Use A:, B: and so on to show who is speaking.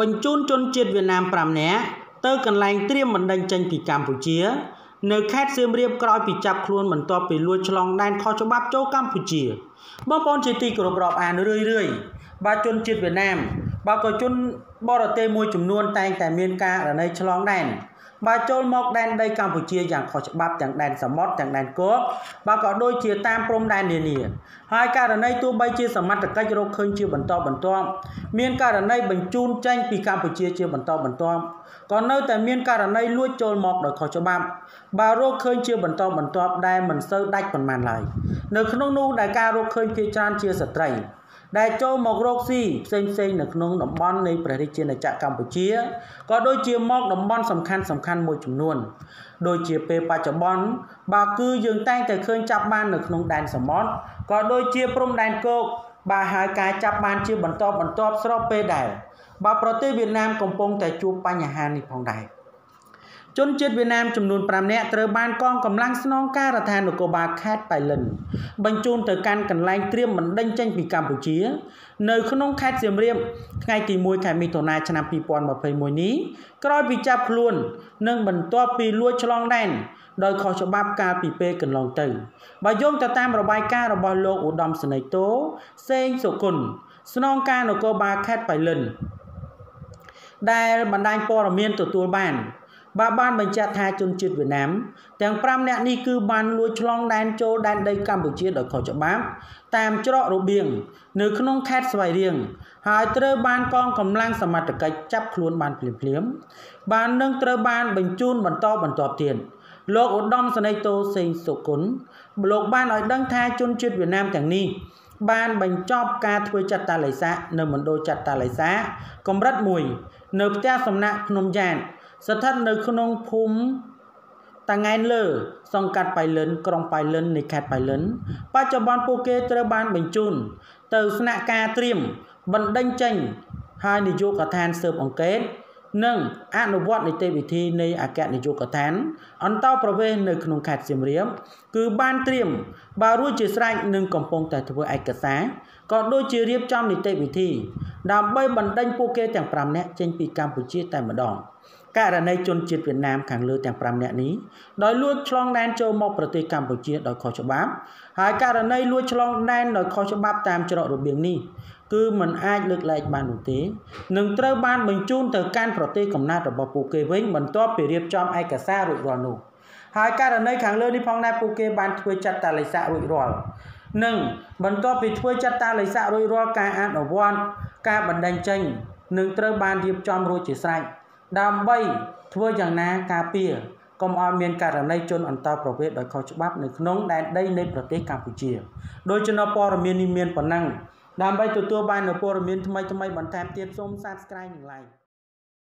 A: បញ្ជូនជនជាតិវៀតណាម5នាក់ទៅកន្លែងត្រៀមបណ្ដេញចេញពីកម្ពុជា នៅខេត្តសៀមរាបក្រោយពីចាប់ខ្លួនបន្ទាប់ពីលួចឆ្លងដែនខុសច្បាប់ចូលកម្ពុជាបងប្អូនជាទីគោរពរាប់អានរឿយរឿយបាទជនជាតិវៀតណាមបាទក៏ជនបរទេសមួយចំនួនតែងតែមានការរណីឆ្លងដែន បាទចូលមកដែនដីកម្ពុជាយ៉ាងខុសច្បាប់ទាំងដែនសមុទ្រទាំងដែនគោកបាទក៏ដូចជាតាមព្រំដែននានាហើយករណីទោះបីជាសមត្ថកិច្ចរកឃើញជាបន្តបន្ទាប់មានករណីបញ្ជូនចេញពីកម្ពុជាជាបន្តបន្ទាប់ក៏នៅតែមានករណីលួចចូលមកដោយខុសច្បាប់បាទរកឃើញជាបន្តបន្ទាប់ដែលមិនសូវដាច់ប៉ុន្មានឡើយនៅក្នុងនោះដែលការរកឃើញភាគច្រើនជាស្ត្រី ដែលចូលមករកស៊ីផ្សេងផ្សេងនៅក្នុងតំបន់នៃព្រះរាជាណាចក្រកម្ពុជាក៏ដូចជាមកតំបន់សំខាន់សំខាន់មួយចំនួនដូចជាពេលបច្ចុប្បន្នបាទគឺយើងតែងតែឃើញចាប់បាននៅក្នុងដែនសមុទ្រក៏ដូចជាព្រំដែនគោកបាទហើយការចាប់បានជាបន្តបន្ទាប់ស្របពេលដែរបាទប្រទេសវៀតណាមកំពុងតែជួបបញ្ហានេះផងដែរ ជនជាតិវៀតណាមចំនួន5នាក់ត្រូវបានកងកម្លាំងស្នងការដ្ឋាននគរបាលខេត្តបៃលិនបញ្ជូនទៅកាន់កន្លែងត្រៀមបណ្ដេញចេញពីកម្ពុជា នៅក្នុងខេត្តសៀមរាបថ្ងៃទី1ខែមិថុនាឆ្នាំ2021នេះក្រោយពីចាប់ខ្លួន និងបន្ទាប់ពីលួចឆ្លងដែនដោយខុសច្បាប់កាលពីពេលកន្លងទៅបើយោងទៅតាមរបាយការណ៍របស់លោកឧត្តមសេនីយ៍តូសេងសុគន្ធស្នងការនគរបាលខេត្តបៃលិនដែលបណ្ដាញព័ត៌មានទទួលបាន បាទបានបញ្ជាក់ថាជនជាតិវៀតណាមទាំង5នាក់នេះគឺបានលួចឆ្លងដែនចូលដែនដីកម្ពុជាដោយខុសច្បាប់ តាមច្រករបៀងនៅក្នុងខេត្តស្វាយរៀងហើយត្រូវបានកងកម្លាំងសមត្ថកិច្ចចាប់ខ្លួនបានភ្លាមៗបាននឹងត្រូវបានបញ្ជូនបន្តបន្ទាប់ទៀតលោកឧត្តមសេនីយ៍តូសេងសុគន្ធលោកបានឲ្យដឹងថាជនជាតិវៀតណាមទាំងនេះបានបញ្ចប់ការធ្វើចាត់តាឡៃសានៅមណ្ឌលចាត់តាឡៃសាកម្រិត1នៅផ្ទះសំណាក់ភ្នំយ៉ាត ស្ថិតនៅក្នុងភូមិតាងែនលើ សង្កាត់បៃលិនក្រុងបៃលិននៃខេត្តបៃលិន បច្ចុប្បន្នពួកគេត្រូវបានបញ្ជូន ទៅស្នាក់ការត្រៀមបណ្ដេញចេញហើយនាយកដ្ឋានស៊ើបអង្កេតនិងអនុវត្តនីតិវិធីនៃអគ្គនាយកដ្ឋាន អន្តរប្រវេសន៍នៅក្នុងខេត្តសៀមរាបគឺបានត្រៀមបើរួចជាស្រេចនឹងកំពុងតែធ្វើឯកសារក៏ដូចជារៀបចំនីតិវិធី ដើម្បីបណ្ដេញពួកគេទាំង5នាក់ចេញពីកម្ពុជាតែម្ដង ករណីជនជាតិវៀតណាមខាងលើទាំង5នាក់នេះដោយលួចឆ្លងដែនចូលមកប្រទេសកម្ពុជាដោយខុសច្បាប់ហើយករណីលួចឆ្លងដែនដោយខុសច្បាប់តាមច្រករបៀងនេះគឺมันអាចលើកលែងបាននោះទេនឹងត្រូវបានបញ្ជូនទៅកាន់ប្រទេសកំណើតរបស់ពួកគេវិញបន្ទាប់ពីរៀបចំឯកសាររួចរាល់នោះហើយករណីខាងលើនេះផងដែរពួកគេបានធ្វើចាត់តាលិស័ករួចរាល់និងបន្ទាប់ពីធ្វើចាត់តាលិស័ករួចរាល់ការអនុវត្តការបណ្ដឹងចេញនឹងត្រូវបានរៀបចំរួចជាស្រេច ដើម្បីធ្វើយ៉ាងណាការពារកុំឲ្យមានករណីជនអន្តរប្រវេសន៍ដោយខុសច្បាប់នៅក្នុងដែនដីនៃប្រទេសកម្ពុជាដោយចំណព័ត៌មាននេះមានប៉ុណ្ណឹងដើម្បីទទួលបាននូវព័ត៌មានថ្មីៗបន្ថែមទៀតសូម Subscribe និង Like